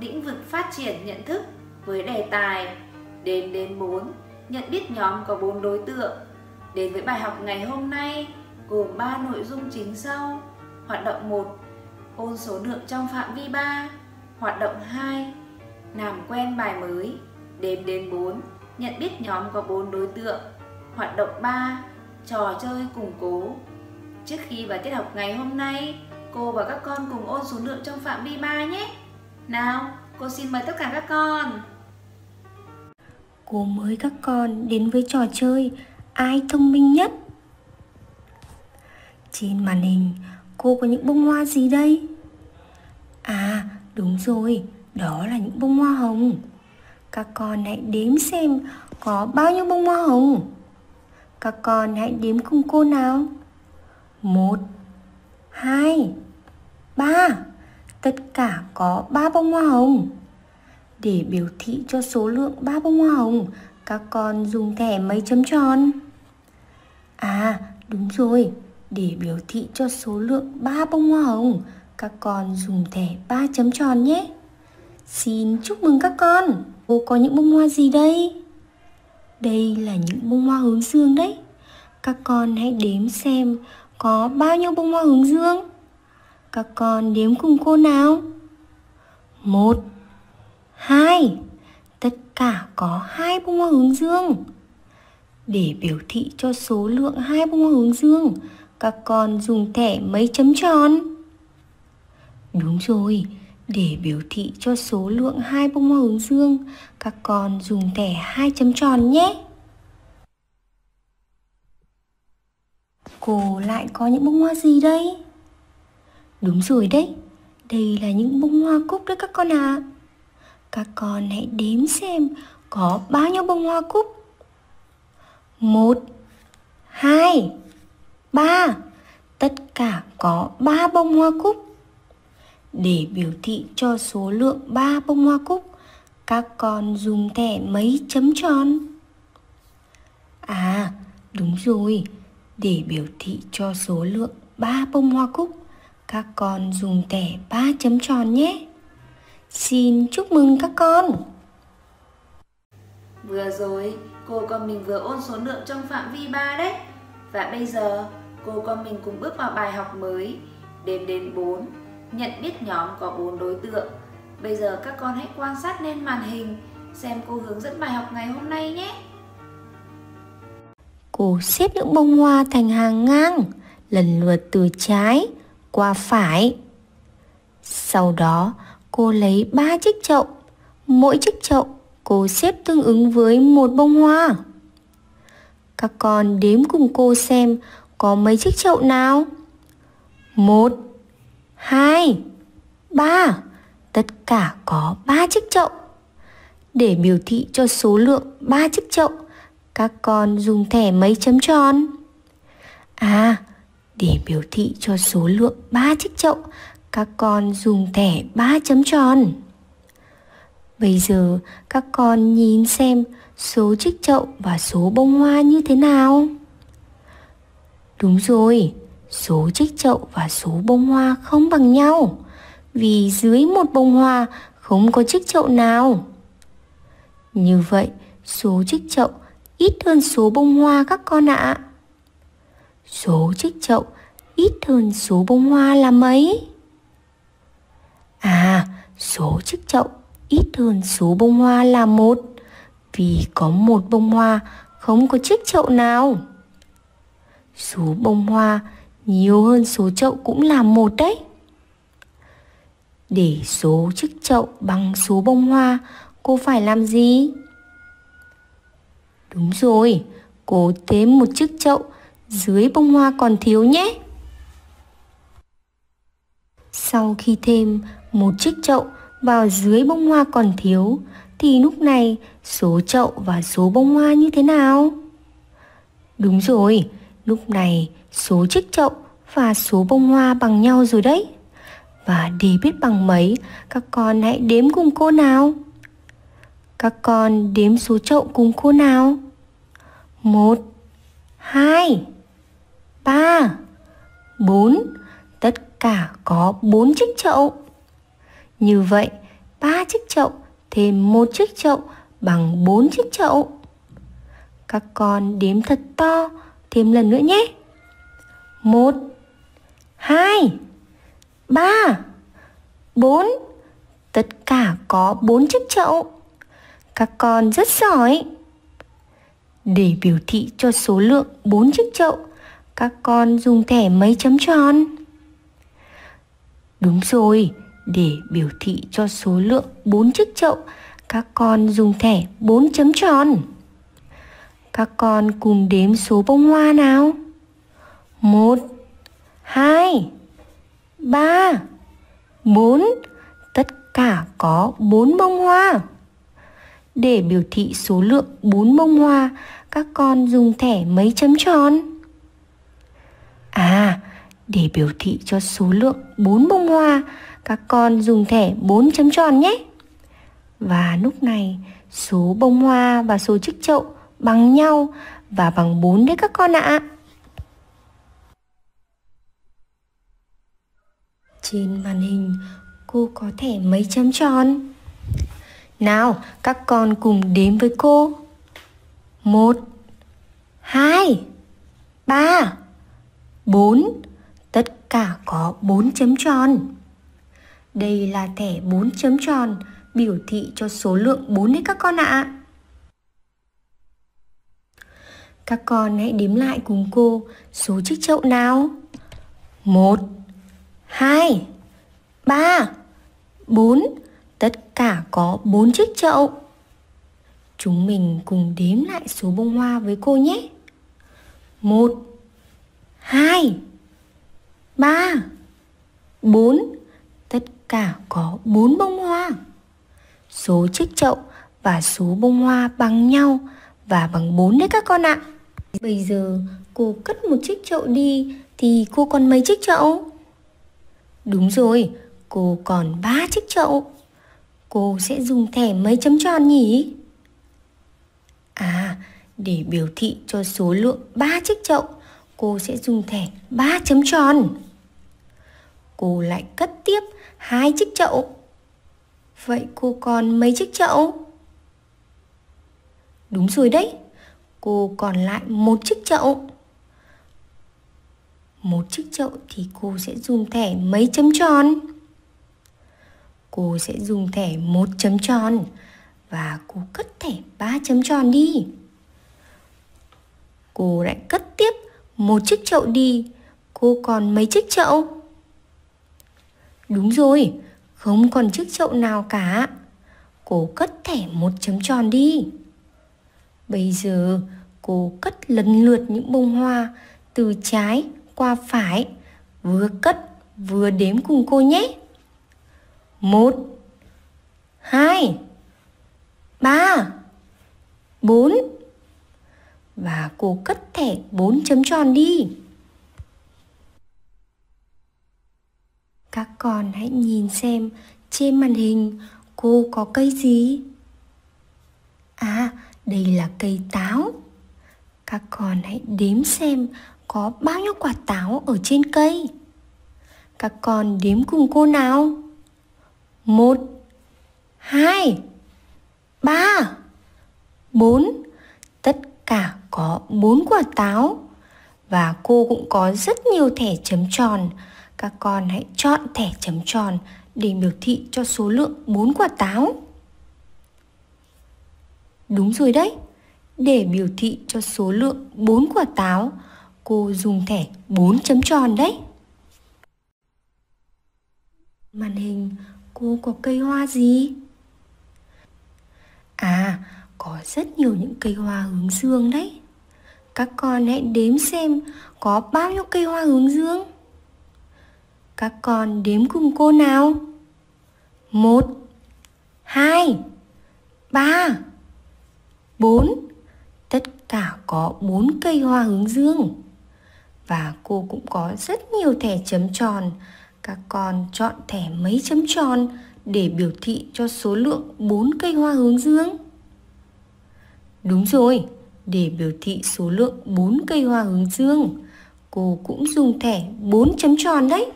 lĩnh vực phát triển nhận thức với đề tài đến đến 4 nhận biết nhóm có 4 đối tượng. Đến với bài học ngày hôm nay gồm 3 nội dung chính sau. Hoạt động 1 ôn số lượng trong phạm vi 3. Hoạt động 2 làm quen bài mới. Đếm đến 4 nhận biết nhóm có 4 đối tượng. Hoạt động 3 trò chơi củng cố. Trước khi vào tiết học ngày hôm nay, cô và các con cùng ôn số lượng trong phạm vi 3 nhé. Nào, cô xin mời tất cả các con. Cô mời các con đến với trò chơi Ai thông minh nhất? Trên màn hình, cô có những bông hoa gì đây? À, đúng rồi, đó là những bông hoa hồng. Các con hãy đếm xem có bao nhiêu bông hoa hồng. Các con hãy đếm cùng cô nào. Một, hai, ba. Tất cả có ba bông hoa hồng. Để biểu thị cho số lượng ba bông hoa hồng, các con dùng thẻ mấy chấm tròn. À, đúng rồi, để biểu thị cho số lượng ba bông hoa hồng, các con dùng thẻ ba chấm tròn nhé. Xin chúc mừng các con. Cô có những bông hoa gì đây? Đây là những bông hoa hướng dương đấy. Các con hãy đếm xem có bao nhiêu bông hoa hướng dương. Các con đếm cùng cô nào. Một, hai. Tất cả có hai bông hoa hướng dương. Để biểu thị cho số lượng hai bông hoa hướng dương, các con dùng thẻ mấy chấm tròn. Đúng rồi, để biểu thị cho số lượng hai bông hoa hướng dương, các con dùng thẻ hai chấm tròn nhé. Cô lại có những bông hoa gì đây? Đúng rồi đấy, đây là những bông hoa cúc đấy các con ạ. À. Các con hãy đếm xem có bao nhiêu bông hoa cúc. Một, hai, ba. Tất cả có ba bông hoa cúc. Để biểu thị cho số lượng ba bông hoa cúc, các con dùng thẻ mấy chấm tròn. À, đúng rồi, để biểu thị cho số lượng ba bông hoa cúc, các con dùng thẻ ba chấm tròn nhé. Xin chúc mừng các con. Vừa rồi, cô con mình vừa ôn số lượng trong phạm vi 3 đấy. Và bây giờ, cô con mình cùng bước vào bài học mới, đếm đến 4, nhận biết nhóm có 4 đối tượng. Bây giờ các con hãy quan sát lên màn hình xem cô hướng dẫn bài học ngày hôm nay nhé. Cô xếp những bông hoa thành hàng ngang, lần lượt từ trái qua phải. Sau đó, cô lấy ba chiếc chậu, mỗi chiếc chậu cô xếp tương ứng với một bông hoa. Các con đếm cùng cô xem có mấy chiếc chậu nào? Một, hai, ba. Tất cả có ba chiếc chậu. Để biểu thị cho số lượng ba chiếc chậu, các con dùng thẻ mấy chấm tròn? À, để biểu thị cho số lượng ba chiếc chậu, các con dùng thẻ ba chấm tròn. Bây giờ các con nhìn xem số chiếc chậu và số bông hoa như thế nào. Đúng rồi, số chiếc chậu và số bông hoa không bằng nhau vì dưới một bông hoa không có chiếc chậu nào. Như vậy, số chiếc chậu ít hơn số bông hoa các con ạ. Số chiếc chậu ít hơn số bông hoa là mấy? À, số chiếc chậu ít hơn số bông hoa là một vì có một bông hoa không có chiếc chậu nào. Số bông hoa nhiều hơn số chậu cũng là một đấy. Để số chiếc chậu bằng số bông hoa, cô phải làm gì? Đúng rồi, cô thêm một chiếc chậu Ừ. dưới bông hoa còn thiếu nhé. Sau khi thêm một chiếc chậu vào dưới bông hoa còn thiếu thì lúc này số chậu và số bông hoa như thế nào? Đúng rồi, lúc này số chiếc chậu và số bông hoa bằng nhau rồi đấy. Và để biết bằng mấy, các con hãy đếm cùng cô nào. Các con đếm số chậu cùng cô nào. Một, hai, 3, 4, tất cả có 4 chiếc chậu. Như vậy, 3 chiếc chậu thêm một chiếc chậu bằng 4 chiếc chậu. Các con đếm thật to, thêm lần nữa nhé. 1 2 3 4 Tất cả có 4 chiếc chậu. Các con rất giỏi. Để biểu thị cho số lượng 4 chiếc chậu, các con dùng thẻ mấy chấm tròn. Đúng rồi, để biểu thị cho số lượng 4 chiếc chậu, các con dùng thẻ 4 chấm tròn. Các con cùng đếm số bông hoa nào. 1 2 3 4 Tất cả có 4 bông hoa. Để biểu thị số lượng 4 bông hoa, các con dùng thẻ mấy chấm tròn. À, để biểu thị cho số lượng 4 bông hoa, các con dùng thẻ 4 chấm tròn nhé. Và lúc này, số bông hoa và số chiếc chậu bằng nhau và bằng 4 đấy các con ạ. À. Trên màn hình cô có thẻ mấy chấm tròn? Nào, các con cùng đếm với cô. Một, hai, ba, bốn. Tất cả có bốn chấm tròn. Đây là thẻ bốn chấm tròn, biểu thị cho số lượng 4 đấy các con ạ. À. Các con hãy đếm lại cùng cô số chiếc chậu nào. một, hai, ba, bốn Tất cả có bốn chiếc chậu. Chúng mình cùng đếm lại số bông hoa với cô nhé. một hai ba bốn Tất cả có bốn bông hoa. Số chiếc chậu và số bông hoa bằng nhau và bằng bốn đấy các con ạ. Bây giờ cô cất một chiếc chậu đi thì cô còn mấy chiếc chậu? Đúng rồi, cô còn ba chiếc chậu. Cô sẽ dùng thẻ mấy chấm tròn nhỉ? À, để biểu thị cho số lượng ba chiếc chậu, cô sẽ dùng thẻ ba chấm tròn. Cô lại cất tiếp hai chiếc chậu. Vậy cô còn mấy chiếc chậu? Đúng rồi đấy, cô còn lại một chiếc chậu. Một chiếc chậu thì cô sẽ dùng thẻ mấy chấm tròn? Cô sẽ dùng thẻ một chấm tròn và cô cất thẻ ba chấm tròn đi. Cô lại cất tiếp một chiếc chậu đi. Cô còn mấy chiếc chậu? Đúng rồi, không còn chiếc chậu nào cả. Cô cất thẻ một chấm tròn đi. Bây giờ cô cất lần lượt những bông hoa từ trái qua phải, vừa cất vừa đếm cùng cô nhé. Một, hai, ba, bốn. Và cô cất thẻ bốn chấm tròn đi. Các con hãy nhìn xem trên màn hình cô có cây gì? À, đây là cây táo. Các con hãy đếm xem có bao nhiêu quả táo ở trên cây. Các con đếm cùng cô nào. Một, hai, ba, bốn. Tất cả có bốn quả táo. Và cô cũng có rất nhiều thẻ chấm tròn. Các con hãy chọn thẻ chấm tròn để biểu thị cho số lượng bốn quả táo. Đúng rồi đấy. Để biểu thị cho số lượng 4 quả táo, cô dùng thẻ 4 chấm tròn đấy. Màn hình cô có cây hoa gì? À, có rất nhiều những cây hoa hướng dương đấy. Các con hãy đếm xem có bao nhiêu cây hoa hướng dương. Các con đếm cùng cô nào. Một, hai, ba, bốn. Tất cả có bốn cây hoa hướng dương. Và cô cũng có rất nhiều thẻ chấm tròn. Các con chọn thẻ mấy chấm tròn để biểu thị cho số lượng 4 cây hoa hướng dương. Đúng rồi, để biểu thị số lượng 4 cây hoa hướng dương. Cô cũng dùng thẻ 4 chấm tròn đấy.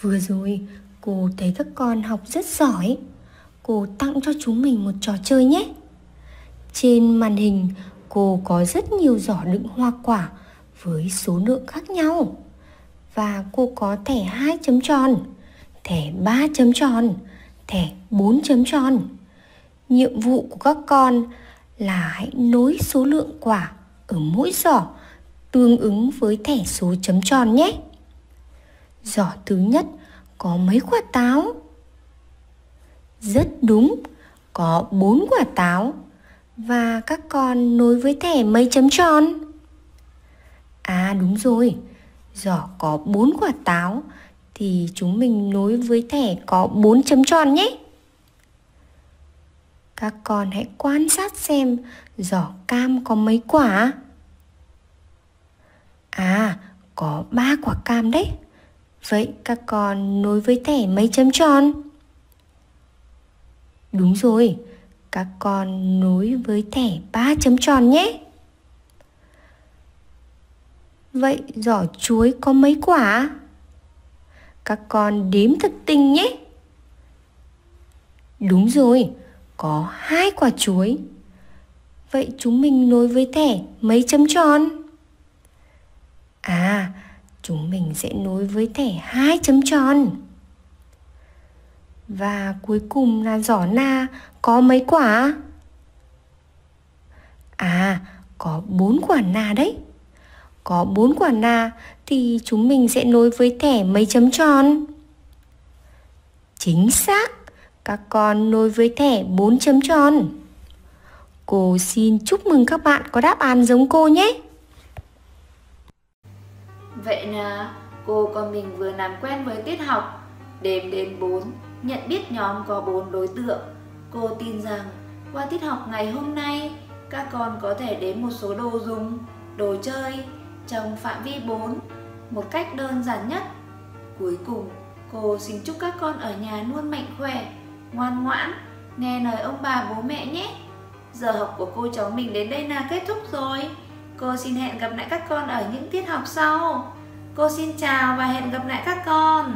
Vừa rồi, cô thấy các con học rất giỏi. Cô tặng cho chúng mình một trò chơi nhé. Trên màn hình, cô có rất nhiều giỏ đựng hoa quả với số lượng khác nhau. Và cô có thẻ 2 chấm tròn, thẻ 3 chấm tròn, thẻ 4 chấm tròn. Nhiệm vụ của các con là hãy nối số lượng quả ở mỗi giỏ tương ứng với thẻ số chấm tròn nhé. Giỏ thứ nhất có mấy quả táo? Rất đúng, có bốn quả táo và các con nối với thẻ mấy chấm tròn? À đúng rồi, giỏ có bốn quả táo thì chúng mình nối với thẻ có bốn chấm tròn nhé. Các con hãy quan sát xem giỏ cam có mấy quả? À, có ba quả cam đấy. Vậy các con nối với thẻ mấy chấm tròn? Đúng rồi, các con nối với thẻ ba chấm tròn nhé. Vậy giỏ chuối có mấy quả? Các con đếm thật tinh nhé. Đúng rồi, có hai quả chuối. Vậy chúng mình nối với thẻ mấy chấm tròn? À, chúng mình sẽ nối với thẻ hai chấm tròn. Và cuối cùng là giỏ na có mấy quả? À, có bốn quả na đấy. Có bốn quả na thì chúng mình sẽ nối với thẻ mấy chấm tròn? Chính xác, các con nối với thẻ 4 chấm tròn. Cô xin chúc mừng các bạn có đáp án giống cô nhé. Vậy là cô con mình vừa làm quen với tiết học, đếm đến 4, nhận biết nhóm có 4 đối tượng. Cô tin rằng qua tiết học ngày hôm nay, các con có thể đến một số đồ dùng, đồ chơi trong phạm vi 4 một cách đơn giản nhất. Cuối cùng, cô xin chúc các con ở nhà luôn mạnh khỏe, ngoan ngoãn, nghe lời ông bà bố mẹ nhé. Giờ học của cô cháu mình đến đây là kết thúc rồi. Cô xin hẹn gặp lại các con ở những tiết học sau. Cô xin chào và hẹn gặp lại các con.